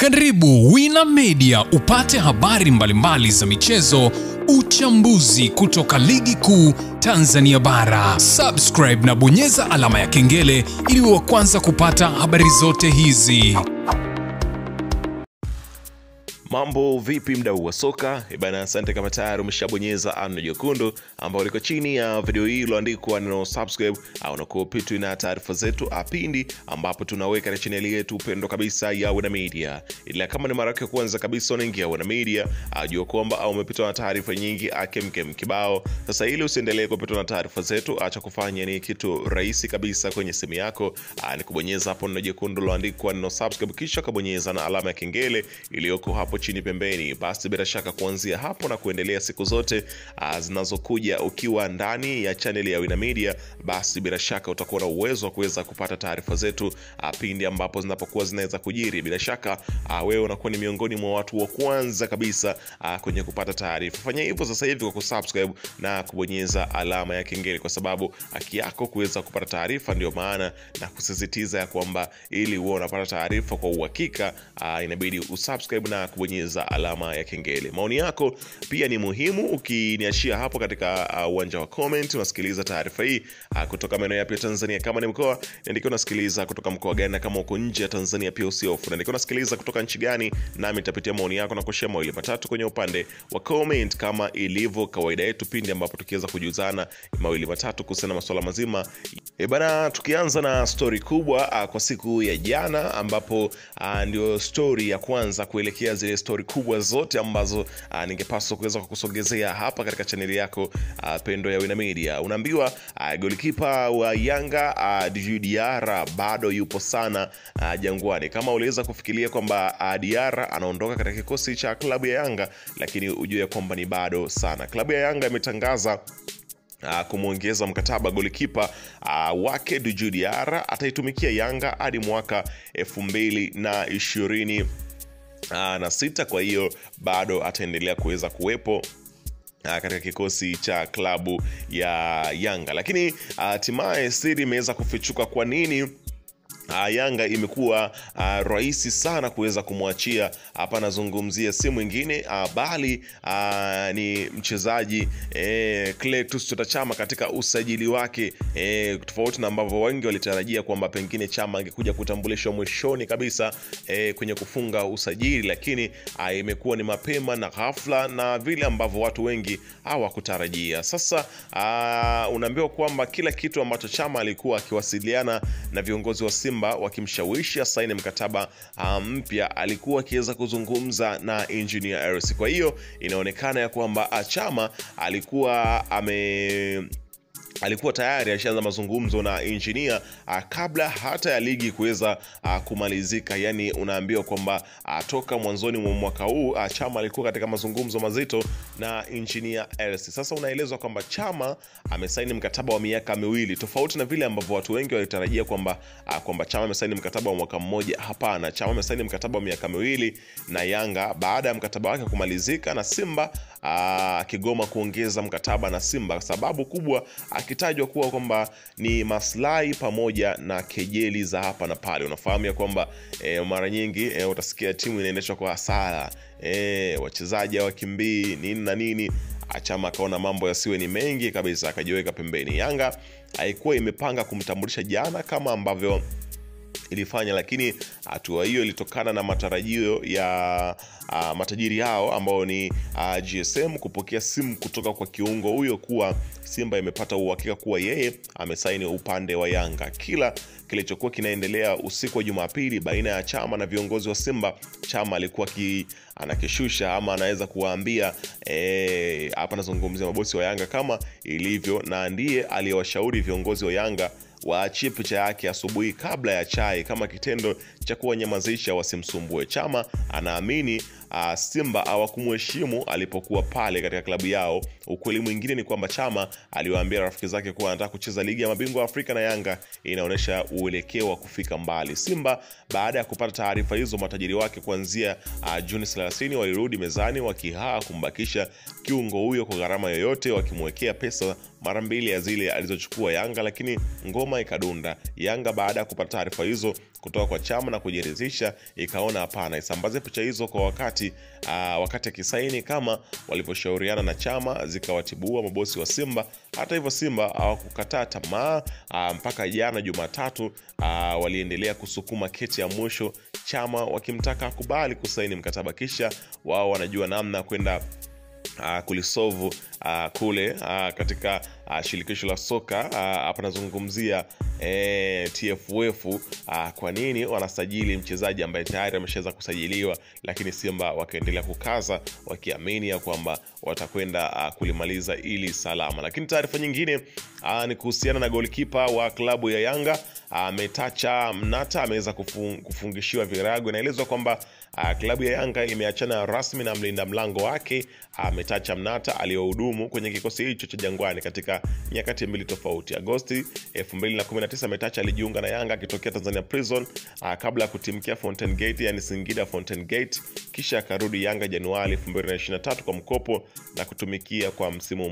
Karibu Wina Media upate habari mbalimbali za michezo, uchambuzi kutoka ligi kuu Tanzania bara. Subscribe na bonyeza alama ya kengele ili wa kwanza kupata habari zote hizi. Mambo vipi, mdau wa soka Eh bana? Asante kama tayari umeshabonyeza ano jekundu ambao liko chini ya video hii iloandikwa neno subscribe, au nakuopitwi na taarifa zetu apindi ambapo tunaweka na chaneli yetu upendo kabisa ya Wana Media. Ila kama ni mara yake ya kwanza kabisa unaingia Wana Media, ajua kwamba au umepitwa na taarifa nyingi akemkem kibao. Sasa ili usiendelee kupitwa na taarifa zetu, acha kufanya ni kitu rahisi kabisa kwenye simu yako, ni kubonyeza hapo neno jekundu liloandikwa neno subscribe, kisha kabonyeza na alama ya kengele iliyoko hapo chini pembeni. Basi bila shaka kuanzia hapo na kuendelea siku zote ah, zinazokuja ukiwa ndani ya chaneli ya Wina Media, basi bila shaka utakuwa na uwezo wa kuweza kupata taarifa zetu ah, pindi ambapo zinapokuwa zinaweza kujiri. Bila shaka ah, wewe unakuwa ni miongoni mwa watu wa kwanza kabisa kwenye kupata taarifa. Fanya hivyo sasa hivi kwa kusubscribe na kubonyeza alama ya kengele, kwa sababu haki yako kuweza kupata taarifa. Ndio maana na kusisitiza ya kwamba ili uwe unapata taarifa kwa uhakika, inabidi usubscribe na kubonyeza alama ya kengele. Maoni yako pia ni muhimu, ukiniachia hapo katika uwanja uwanja wa comment. Unasikiliza taarifa hii uh, kutoka maeneo yapi ya Tanzania? Kama ni mkoa, niandikia unasikiliza kutoka mkoa gani, na kama uko nje ya Tanzania pia usiofu, niandikia unasikiliza kutoka nchi gani, nami nitapitia maoni yako na kushare mawili matatu kwenye upande wa comment, kama ilivyo kawaida yetu pindi ambapo tukiweza kujuzana mawili matatu kuhusiana na masuala mazima E bana, tukianza na stori kubwa a, kwa siku ya jana ambapo a, ndio stori ya kwanza kuelekea zile stori kubwa zote ambazo uh, ningepaswa kuweza kukusogezea hapa katika chaneli yako uh, pendo ya Wina Media. Unaambiwa uh, golikipa wa Yanga uh, Djigui Diarra bado yupo sana uh, Jangwani. Kama uliweza kufikiria kwamba uh, Diarra anaondoka katika kikosi cha klabu ya Yanga, lakini ujue kwamba ni bado sana. Klabu ya Yanga imetangaza Uh, kumwongeza mkataba golikipa uh, wake Djigui Diarra ataitumikia Yanga hadi mwaka elfu mbili na uh, na sita. Kwa hiyo bado ataendelea kuweza kuwepo uh, katika kikosi cha klabu ya Yanga, lakini hatimaye uh, siri imeweza kufichuka kwa nini Uh, Yanga imekuwa uh, rahisi sana kuweza kumwachia hapa. Nazungumzia si mwingine uh, bali uh, ni mchezaji eh, Chota Chama katika usajili wake eh, tofauti na ambavyo wengi walitarajia kwamba pengine Chama angekuja kutambulishwa mwishoni kabisa eh, kwenye kufunga usajili, lakini uh, imekuwa ni mapema na ghafla na vile ambavyo watu wengi hawakutarajia. Sasa uh, unaambiwa kwamba kila kitu ambacho Chama alikuwa akiwasiliana na viongozi wa Simba wakimshawishi asaini mkataba mpya, alikuwa akiweza kuzungumza na Engineer Hersi. Kwa hiyo inaonekana ya kwamba Chama alikuwa ame alikuwa tayari alishaanza mazungumzo na injinia uh, kabla hata ya ligi kuweza uh, kumalizika. Yani unaambiwa kwamba uh, toka mwanzoni mwa mwaka huu Chama alikuwa katika mazungumzo mazito na injinia Hersi. Sasa unaelezwa kwamba Chama amesaini mkataba wa miaka miwili, tofauti na vile ambavyo watu wengi walitarajia kwamba kwamba Chama amesaini mkataba wa mwaka mmoja. Hapana, Chama amesaini mkataba wa miaka miwili na Yanga baada ya mkataba wake kumalizika na Simba akigoma kuongeza mkataba na Simba, sababu kubwa akitajwa kuwa kwamba ni maslahi pamoja na kejeli za hapa na pale. Unafahamu ya kwamba e, mara nyingi e, utasikia timu inaendeshwa kwa hasara e, wachezaji hawakimbii nini na nini. Achama akaona mambo yasiwe ni mengi kabisa, akajiweka pembeni. Yanga haikuwa imepanga kumtambulisha jana kama ambavyo ilifanya lakini hatua hiyo ilitokana na matarajio ya uh, matajiri hao ambao ni uh, GSM kupokea simu kutoka kwa kiungo huyo kuwa Simba imepata uhakika kuwa yeye amesaini upande wa Yanga. Kila kilichokuwa kinaendelea usiku wa Jumapili baina ya Chama na viongozi wa Simba, Chama alikuwa ki anakishusha ama anaweza kuwaambia hapa, e, nazungumzia mabosi wa Yanga kama ilivyo, na ndiye aliyewashauri viongozi wa Yanga waachie picha yake asubuhi kabla ya chai kama kitendo cha kuwanyamazisha wasimsumbue. Chama anaamini uh, Simba hawakumheshimu alipokuwa pale katika klabu yao. Ukweli mwingine ni kwamba Chama aliwaambia rafiki zake kuwa anataka kucheza ligi ya mabingwa Afrika na Yanga inaonyesha uelekeo wa kufika mbali. Simba baada ya kupata taarifa hizo, matajiri wake kuanzia uh, Juni 30 walirudi mezani wakihaa kumbakisha kiungo huyo kwa gharama yoyote, wakimwekea pesa mara mbili ya zile alizochukua Yanga, lakini ngoma ikadunda. Yanga baada ya kupata taarifa hizo kutoka kwa Chama na kujiridhisha, ikaona hapana, isambaze picha hizo kwa wakati aa, wakati akisaini kama walivyoshauriana na Chama, zikawatibua mabosi wa Simba. Hata hivyo, Simba hawakukataa tamaa mpaka jana Jumatatu aa, waliendelea kusukuma keti ya mwisho, Chama wakimtaka akubali kusaini mkataba, kisha wao wanajua namna kwenda uh, kulisovu uh, kule uh, katika uh, shirikisho la soka uh, hapa nazungumzia eh, TFF uh, kwa nini wanasajili mchezaji ambaye tayari ameshaweza kusajiliwa, lakini Simba wakaendelea kukaza wakiamini ya kwamba watakwenda uh, kulimaliza ili salama. Lakini taarifa nyingine uh, ni kuhusiana na golkipa wa klabu ya Yanga ametacha uh, Mnata ameweza kufung, kufungishiwa virago. Inaelezwa kwamba uh, klabu ya Yanga imeachana rasmi na mlinda mlango wake Metacha uh, Mnata aliyohudumu kwenye kikosi hicho cha Jangwani katika nyakati mbili tofauti. Agosti 219 Metacha alijiunga na Yanga akitokea Tanzania Prison uh, kabla ya kutimkia Fountain Gate, yani Singida Fountain Gate, kisha akarudi Yanga Januari 223 kwa mkopo na kutumikia kwa msimu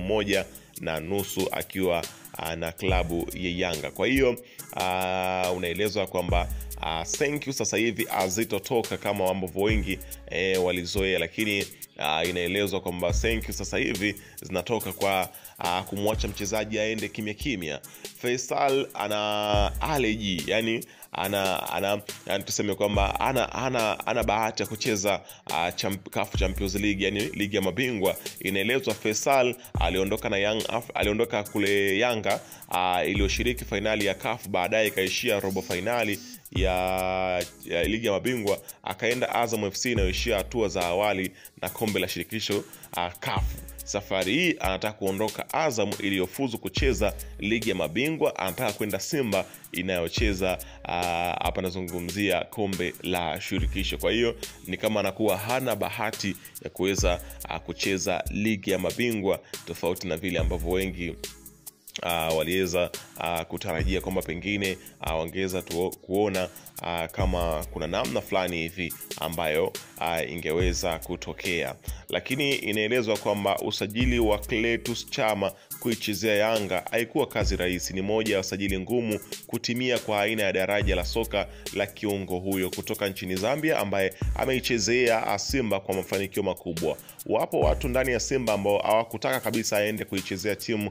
mmoja na nusu akiwa uh, na klabu ya Yanga. Kwa hiyo uh, unaelezwa kwamba uh, thank you sasa hivi azitotoka kama ambavyo wengi eh, walizoea, lakini uh, inaelezwa kwamba thank you sasa hivi zinatoka kwa uh, kumwacha mchezaji aende kimya kimya. Faisal ana allergy, yani ana, ana, yani tuseme kwamba ana, ana, ana bahati ya kucheza uh, champ, CAF Champions League yani ligi ya mabingwa. Inaelezwa Faisal aliondoka na Young Af, aliondoka kule Yanga uh, iliyoshiriki fainali ya kafu baadaye ikaishia robo fainali ya, ya ligi ya mabingwa akaenda Azam FC inayoishia hatua za awali na kombe la shirikisho uh, CAF. Safari hii anataka kuondoka Azam iliyofuzu kucheza ligi ya mabingwa, anataka kwenda Simba inayocheza hapa, uh, nazungumzia kombe la shirikisho. Kwa hiyo ni kama anakuwa hana bahati ya kuweza uh, kucheza ligi ya mabingwa tofauti na vile ambavyo wengi Uh, waliweza uh, kutarajia kwamba pengine uh, wangeweza kuona uh, kama kuna namna fulani hivi ambayo uh, ingeweza kutokea, lakini inaelezwa kwamba usajili wa Cletus Chama kuichezea Yanga haikuwa kazi rahisi. Ni moja ya wasajili ngumu kutimia kwa aina ya daraja la soka la kiungo huyo kutoka nchini Zambia ambaye ameichezea Simba kwa mafanikio makubwa. Wapo watu ndani ya Simba ambao hawakutaka kabisa aende kuichezea timu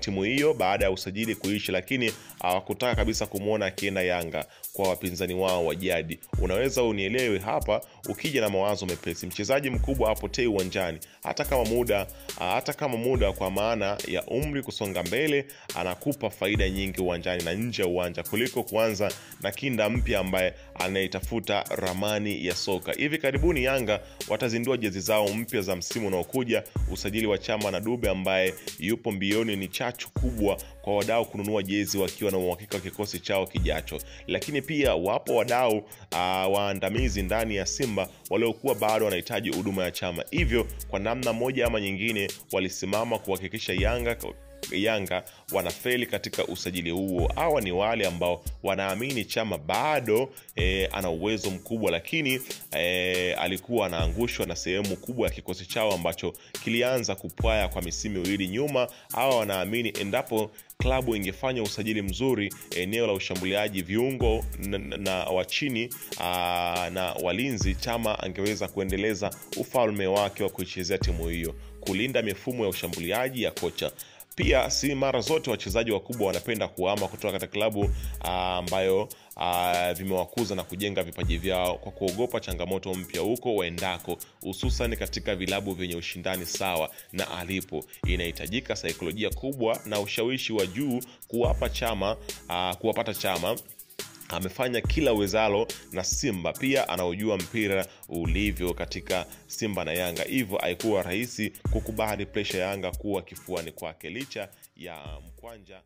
timu hiyo baada ya usajili kuishi, lakini hawakutaka kabisa kumwona akienda Yanga kwa wapinzani wao wa jadi. Unaweza unielewe hapa, ukija na mawazo mepesi, mchezaji mkubwa apotei uwanjani, hata kama muda hata kama muda kwa maana ya umri kusonga mbele, anakupa faida nyingi uwanjani na nje ya uwanja kuliko kuanza na kinda mpya ambaye anayetafuta ramani ya soka. Hivi karibuni Yanga watazindua jezi zao mpya za msimu unaokuja. Usajili wa Chama na Dube ambaye yupo mbioni ni chachu kubwa kwa wadau kununua jezi wakiwa na uhakika wa kikosi chao kijacho, lakini pia wapo wadau uh, waandamizi ndani ya Simba waliokuwa bado wanahitaji huduma ya Chama, hivyo kwa namna moja ama nyingine walisimama kuhakikisha Yanga Yanga wanafeli katika usajili huo. Hawa ni wale ambao wanaamini Chama bado e, ana uwezo mkubwa, lakini e, alikuwa anaangushwa na sehemu kubwa ya kikosi chao ambacho kilianza kupwaya kwa misimu miwili nyuma. Hawa wanaamini endapo klabu ingefanya usajili mzuri eneo la ushambuliaji, viungo na, na wa chini na walinzi, Chama angeweza kuendeleza ufalme wake wa kuichezea timu hiyo, kulinda mifumo ya ushambuliaji ya kocha pia si mara zote wachezaji wakubwa wanapenda kuhama kutoka katika klabu ambayo vimewakuza na kujenga vipaji vyao kwa kuogopa changamoto mpya huko waendako, hususan katika vilabu vyenye ushindani sawa na alipo. Inahitajika saikolojia kubwa na ushawishi wa juu kuwapa chama aa, kuwapata Chama amefanya kila uwezalo na Simba, pia anaojua mpira ulivyo katika Simba na Yanga, hivyo haikuwa rahisi kukubali presha ya Yanga kuwa kifuani kwake. Licha ya mkwanja